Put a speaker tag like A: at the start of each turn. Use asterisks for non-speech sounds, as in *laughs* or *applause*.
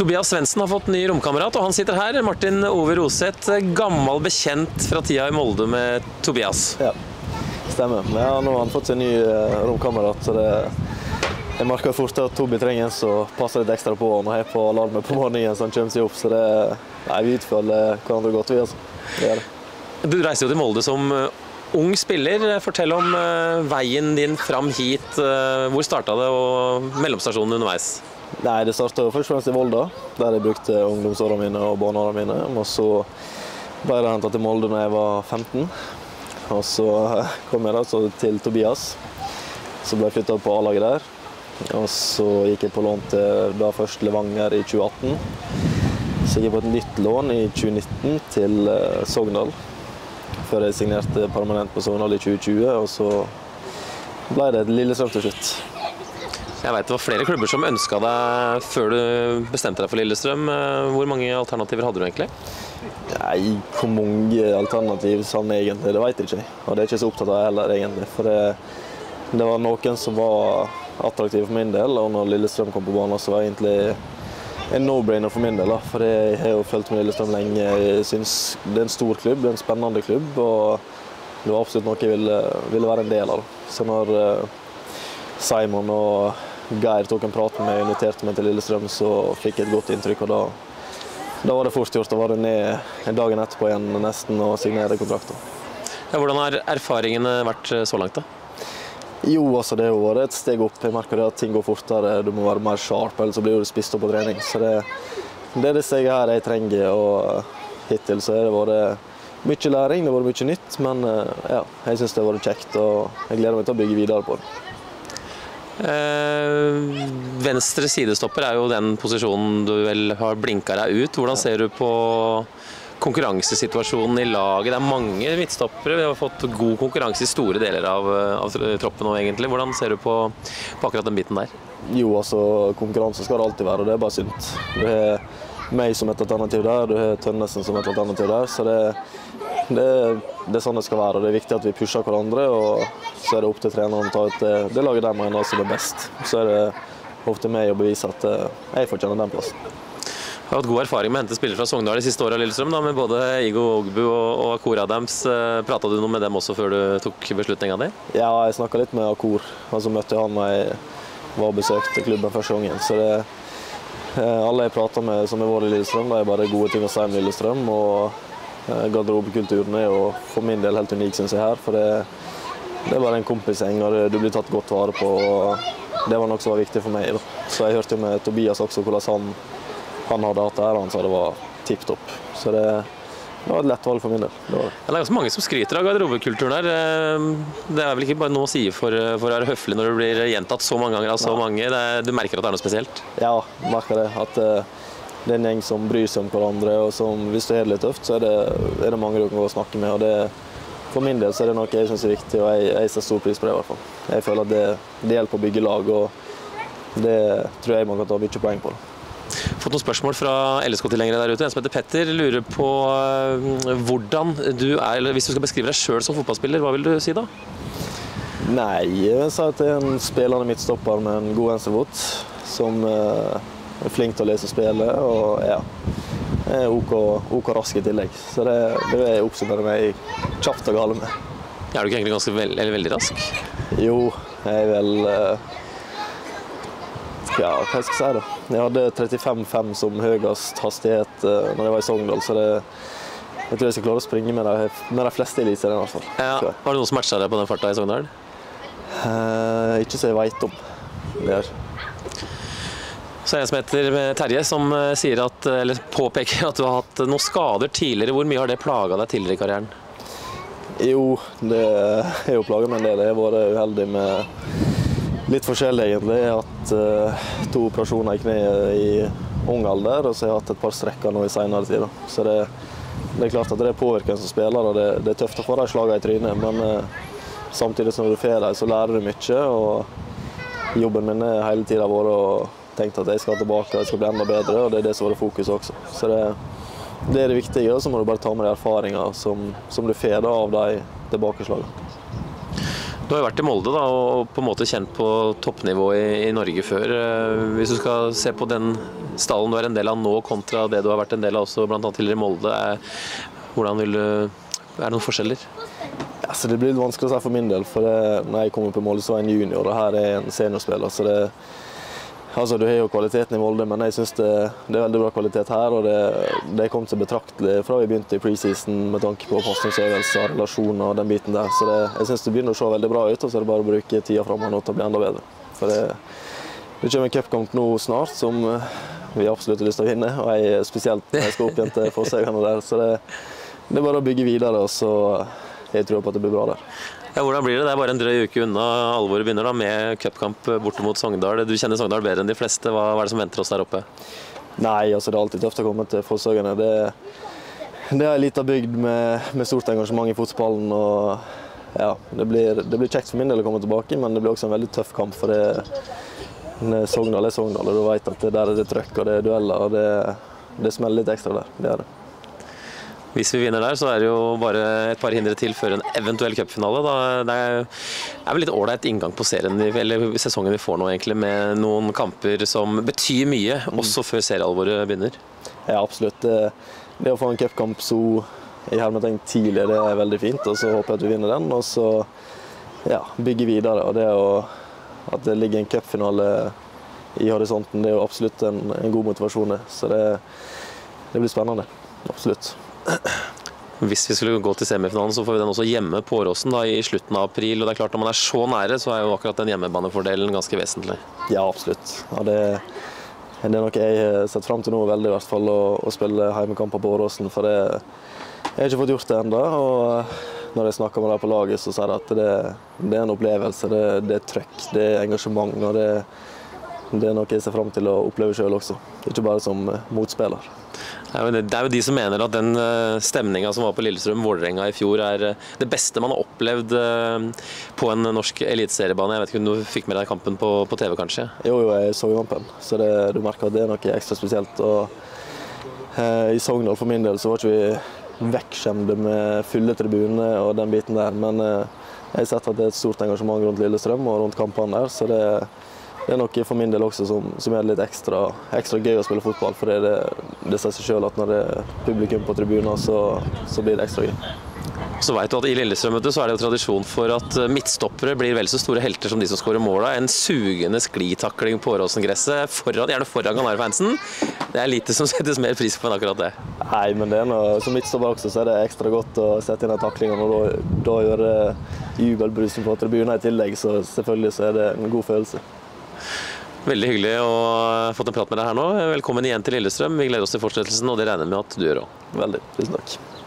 A: Tobias Svendsen har fått ny romkamerat, og han sitter her. Martin Ove Roseth, gammel bekjent fra tida i Molde med Tobias.
B: Ja, stemmer. Ja, nå har han fått seg ny eh, romkamerat, så det jeg merker fort at Tobi trenger en som passer litt ekstra på når jeg er på alarmen på morgenen så han kommer seg opp. Så det, nei, vi utfølger hverandre godt, vi. altså. Det det.
A: Du reiste jo til Molde som eh, ung spiller. Fortell om eh, veien din fram hit. Hvor starta det, og mellomstasjonen underveis?
B: Nei, Det starta først og fremst i Volda, der jeg brukte ungdomsårene mine og barneårene mine. Og så ble jeg henta til Molde da jeg var 15. Og så kom jeg da til Tobias. Så ble jeg flytta på A-laget der. Og så gikk jeg på lån til da først Levanger i 2018. Så gikk jeg på et nytt lån i 2019 til eh, Sogndal. Før jeg signerte permanent på Sogndal i 2020. Og så ble det et Lillestrøm til slutt.
A: Jeg vet det var flere klubber som ønska deg før du bestemte deg for Lillestrøm. Eh, Hvor mange alternativer hadde du egentlig?
B: Nei, hvor mange alternativ sånn egentlig, det vet jeg ikke. Og det er jeg ikke så opptatt av heller, egentlig. For det, det var noen som var attraktive for min del, og når Lillestrøm kom på banen, så var det egentlig en no-brainer for min del. For jeg har jo fulgt med Lillestrøm lenge. Jeg synes det er en stor klubb, det er en spennende klubb. og det var absolutt noe jeg ville, ville være en del av. Så når eh, Simon og Geir tok en prat med meg og inviterte meg til Lillestrøm, så fikk jeg et godt inntrykk. og da, da var det fort gjort. å være ned dagen etterpå igjen nesten og signere kontrakten.
A: Ja, hvordan har erfaringene vært eh, så langt, da?
B: Jo, altså det har vært et steg opp. Jeg merker at ting går fortere. Du må være mer sharp, ellers så blir du spist opp på trening. Så det, det er det steget her jeg trenger. Og hittil så har det vært mye læring, det har vært mye nytt. Men eh, ja, jeg syns det har vært kjekt, og jeg gleder meg til å bygge videre på det.
A: Eh, venstre sidestopper er jo den posisjonen du vel har blinka deg ut. Hvordan ser du på konkurransesituasjonen i laget? Det er mange midtstoppere. Vi har fått god konkurranse i store deler av, av troppen nå, egentlig. Hvordan ser du på, på akkurat den biten der?
B: Jo, altså konkurranse skal det alltid være, det er bare sunt. Du har meg som et alternativ der, du har Tønnesen som et alternativ der. Så det, det, det er sånn det skal være. Det er viktig at vi pusher hverandre, og så er det opp til treneren å ta ut det, det laget de mener som er best. Så er det opp til meg å bevise at eh, jeg fortjener den plassen.
A: Du har hatt god erfaring med å hente spillere fra Sogndal de siste åra, Lillestrøm, da, med både Igo Ogbu og, og Akor Adams. Prata du noe med dem også før du tok beslutninga di?
B: Ja, jeg snakka litt med Akor, og så møtte jeg han da jeg var og besøkte klubben første gangen. Så det, eh, alle jeg prater med som har vært i Lillestrøm, de er bare gode ting å si om Lillestrøm. Og eh, garderobekulturen er jo for min del helt unik, syns jeg, her. For det, det er bare en kompisgjeng, og det, du blir tatt godt vare på. og Det var noe som var viktig for meg. Da. Så jeg hørte jo med Tobias også hvordan han, han hadde hatt det her. Han sa det var tipp topp. Så det, det var et lett valg for min del. Det, det.
A: Det er ganske mange som skryter av garderobekulturen her. Eh, Det er vel ikke bare noe å si for, for å være høflig når det blir gjentatt så mange ganger av så mange. Det du merker at det er noe spesielt?
B: Ja, merker det. At eh, det er en gjeng som bryr seg om hverandre. og som, Hvis du har det litt tøft, så er det, er det mange du kan gå og snakke med. og det for min del så er det noe jeg syns er viktig, og jeg, jeg ser stor pris på det. i hvert fall. Jeg føler at det, det hjelper å bygge lag, og det tror jeg man kan ta mye poeng på.
A: Fått noen spørsmål fra LSK-tilhengere der ute. En som heter Petter lurer på eh, hvordan du er, eller hvis du skal beskrive deg sjøl som fotballspiller, hva vil du si da?
B: Nei, jeg vil si at jeg er en spillende midtstopper med en god venstrefot. Som eh, er flink til å lese spillet, og ja, er OK, OK rask i tillegg. Så det, det vil jeg oppsummere meg kjapt og gale med.
A: Er du ikke egentlig ganske veld, eller veldig rask?
B: Jo, jeg er vel eh, Ja, hva skal jeg si, da. Jeg hadde 35,5 som høyest hastighet uh, når jeg var i Sogndal, så det, jeg tror jeg skal klare å springe med de, med de fleste i Eliteserien fall.
A: Ja. Var det noen som matcha deg på den farta i Sogndal?
B: Eh, ikke så jeg veit om. Det er.
A: Så er det en som heter Terje, som eh, at, eller påpeker at du har hatt noen skader tidligere. Hvor mye har det plaga deg tidligere i karrieren?
B: Jo, det er jo plaga meg en del. Jeg har vært uheldig med litt forskjellig, egentlig. Jeg har hatt eh, to operasjoner i kneet i ung alder, og så har jeg hatt et par strekker nå i senere tid. Så det, det er klart at det påvirker en som spiller, og det, det er tøft å få de slagene i trynet. Men eh, samtidig som du får dem, så lærer du mye. og Jobben min har hele tida vært å tenke at jeg skal tilbake og jeg skal bli enda bedre, og det er det som var det fokuset også. Så det, det er det viktige, og så må du bare ta med deg erfaringer som, som du får av de tilbakeslagene.
A: Du har jo vært i Molde da, og på en måte kjent på toppnivå i, i Norge før. Eh, Hvis du skal se på den stallen du er en del av nå kontra det du har vært en del av også bl.a. tidligere i Molde. Hvordan vil du Er det noen forskjeller?
B: Altså, det blir litt vanskelig å si for min del. for det, når jeg kommer på Molde, så var jeg en junior, og her er jeg en seniorspiller. så det Altså, Du har jo kvaliteten i Molde, men jeg syns det, det, er veldig bra kvalitet her. og Det, det kom til betraktelig fra vi begynte i preseason med tanke på pasningsøvelser, relasjoner og den biten der. Så det, jeg syns det begynner å se veldig bra ut, og så er det bare å bruke tida framover til å bli enda bedre. For det, det kommer en cupkamp nå snart som vi absolutt har lyst til å vinne, og jeg spesielt når jeg skal opp igjen til Fosshaugane der. Så det, det er bare å bygge videre, og så jeg tror på at det blir bra der.
A: Ja, hvordan blir det? Det er bare en drøy uke unna alvoret begynner da, med cupkamp borte mot Sogndal. Du kjenner Sogndal bedre enn de fleste. Hva, hva er det som venter oss der oppe?
B: Nei, altså det er alltid tøft å komme til Fosshaugane. Det, det er ei lita bygd med, med, stort engasjement i fotballen. og ja, det blir, det blir, kjekt for min del å komme tilbake, men det blir også en veldig tøff kamp. for det, Sogndal er Sogndal, og du vet at der er det trøkk og det er dueller. og det, det smeller litt ekstra der. Det er det.
A: Hvis vi vinner der, så er det jo bare et par hindre til før en eventuell cupfinale. Det er, vel litt ålreit inngang på serien, eller sesongen vi får nå, egentlig, med noen kamper som betyr mye, mm. også før seriealvoret begynner.
B: Ja, absolutt. Det, det å få en cupkamp så i hermetegn tidlig, det er veldig fint. Og så håper jeg at vi vinner den, og så ja, bygge videre. Og det å, at det ligger en cupfinale i horisonten, det er jo absolutt en, en god motivasjon. Så det, det blir spennende. Absolutt.
A: Hvis vi skulle gå til semifinalen, så får vi den også hjemme på Åråsen i slutten av april. og det er klart Når man er så nære, så er jo akkurat den hjemmebanefordelen ganske vesentlig.
B: Ja, absolutt. Ja, det, det, er noe jeg har sett fram til nå, veldig i hvert fall, å, å spille heimekamper på Åråsen. For det, jeg har ikke fått gjort det ennå. Og når jeg snakker med dem på laget, så sier de at det, det, er en opplevelse. Det, det er trøkk, det er engasjement. og det, det er noe jeg ser fram til å oppleve sjøl også, ikke bare som motspiller.
A: Det er jo de som mener at den eh, stemninga som var på Lillestrøm-Vålerenga i fjor, er eh, det beste man har opplevd eh, på en norsk eliteseriebane. Jeg vet ikke om du fikk med deg kampen på, på TV, kanskje?
B: Jo, jo, jeg så kampen, så det, du merker at det er noe ekstra spesielt. Og, eh, I Sogndal for min del så var ikke vi vekkskjemte med fulle tribuner og den biten der, men eh, jeg har sett at det er et stort engasjement rundt Lillestrøm og rundt kampene der. så det det er noe for min del også som, som er litt ekstra, ekstra, gøy å spille fotball. For det, det sier seg selv at når det er publikum på tribunen, så, så blir det ekstra gøy.
A: Så vet du at I Lillestrøm så er det jo tradisjon for at midtstoppere blir vel så store helter som de som skårer måla. En sugende sklitakling på Åråsen-gresset, gjerne foran Ganar-fansen. Det er lite som *laughs* settes mer pris på enn akkurat det.
B: Nei, men det er noe, som midtstopper også, så er det ekstra godt å sette inn den taklingen. Og da, da gjør det jubelbrusen på tribunen i tillegg, så selvfølgelig så er det en god følelse.
A: Veldig hyggelig å ha fått en prat med deg her nå. Velkommen igjen til Lillestrøm. Vi gleder oss til fortsettelsen, og det regner jeg med at du gjør òg.
B: Veldig. Tusen takk.